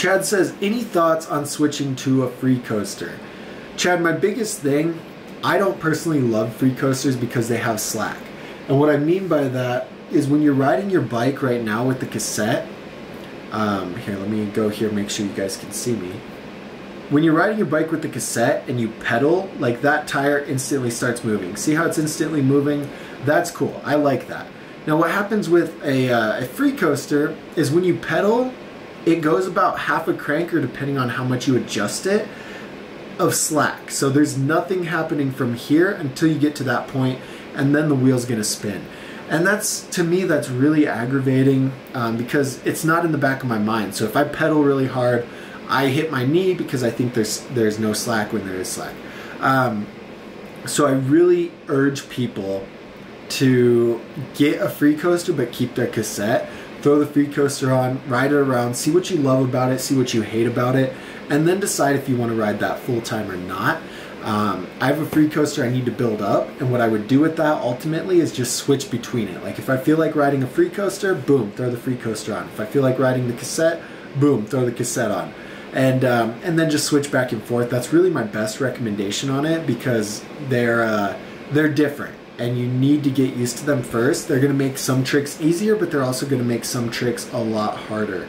Chad says, any thoughts on switching to a free coaster? Chad, my biggest thing, I don't personally love free coasters because they have slack. And what I mean by that is when you're riding your bike right now with the cassette, um, here, let me go here, make sure you guys can see me. When you're riding your bike with the cassette and you pedal, like that tire instantly starts moving. See how it's instantly moving? That's cool. I like that. Now, what happens with a, uh, a free coaster is when you pedal, it goes about half a crank or depending on how much you adjust it of slack. So there's nothing happening from here until you get to that point and then the wheel's gonna spin. And that's, to me, that's really aggravating um, because it's not in the back of my mind. So if I pedal really hard, I hit my knee because I think there's, there's no slack when there is slack. Um, so I really urge people to get a free coaster but keep their cassette throw the free coaster on, ride it around, see what you love about it, see what you hate about it, and then decide if you want to ride that full time or not. Um, I have a free coaster I need to build up, and what I would do with that ultimately is just switch between it. Like if I feel like riding a free coaster, boom, throw the free coaster on. If I feel like riding the cassette, boom, throw the cassette on. And um, and then just switch back and forth. That's really my best recommendation on it because they're uh, they're different and you need to get used to them first. They're going to make some tricks easier, but they're also going to make some tricks a lot harder.